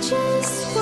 just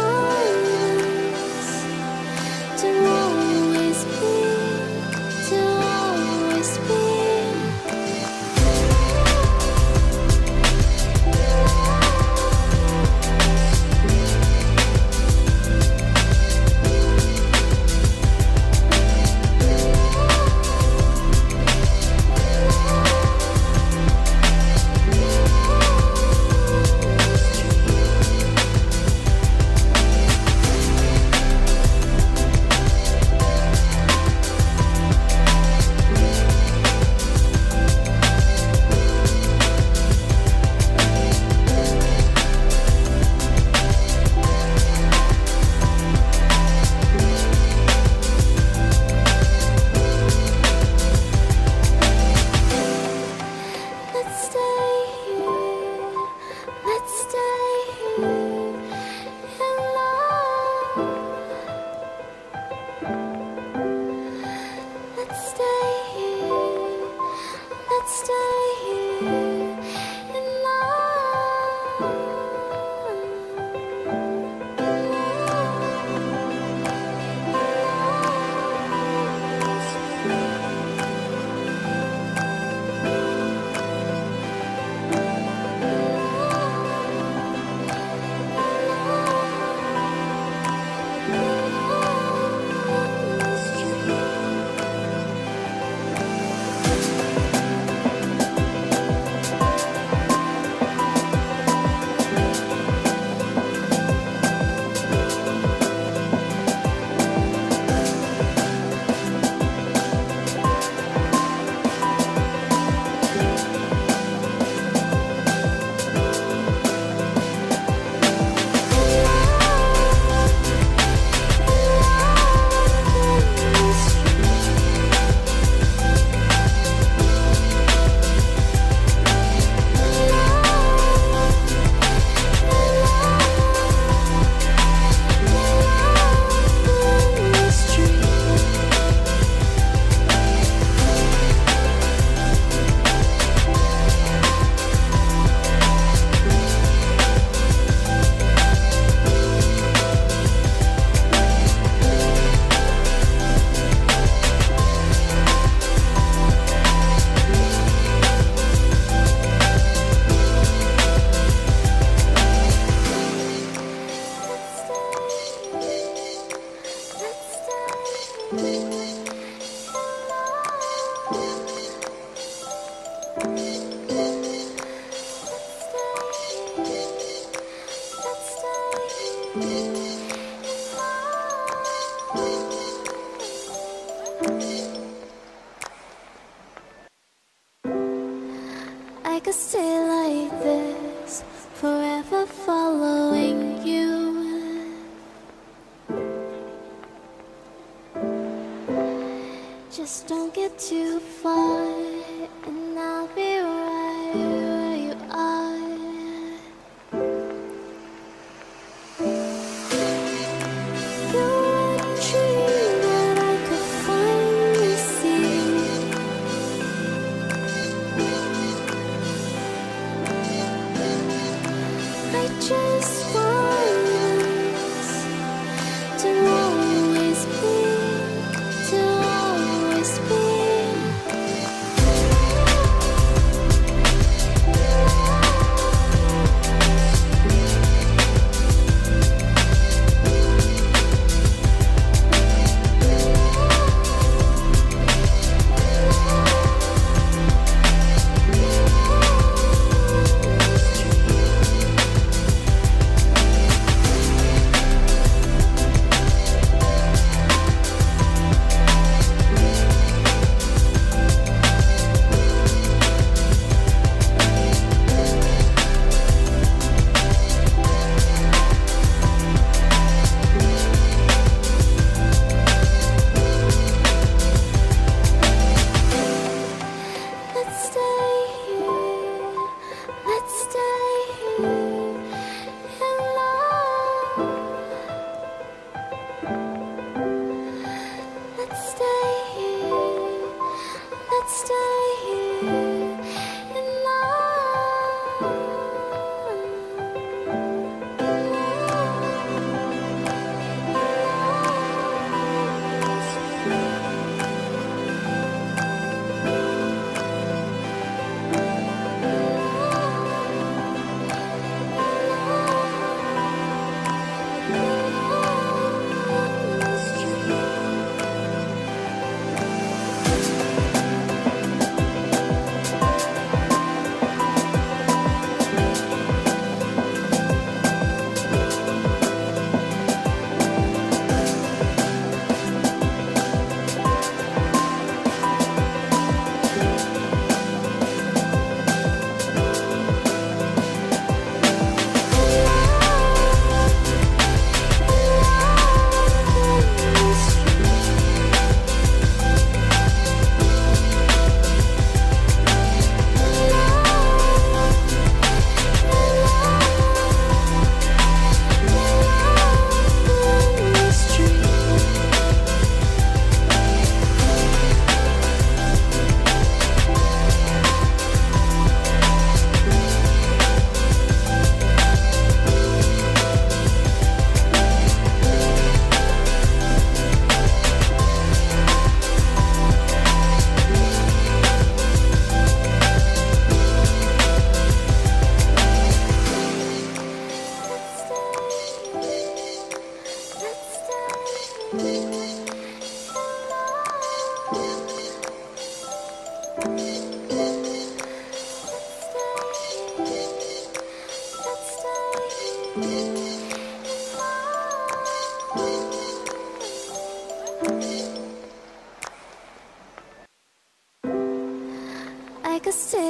Could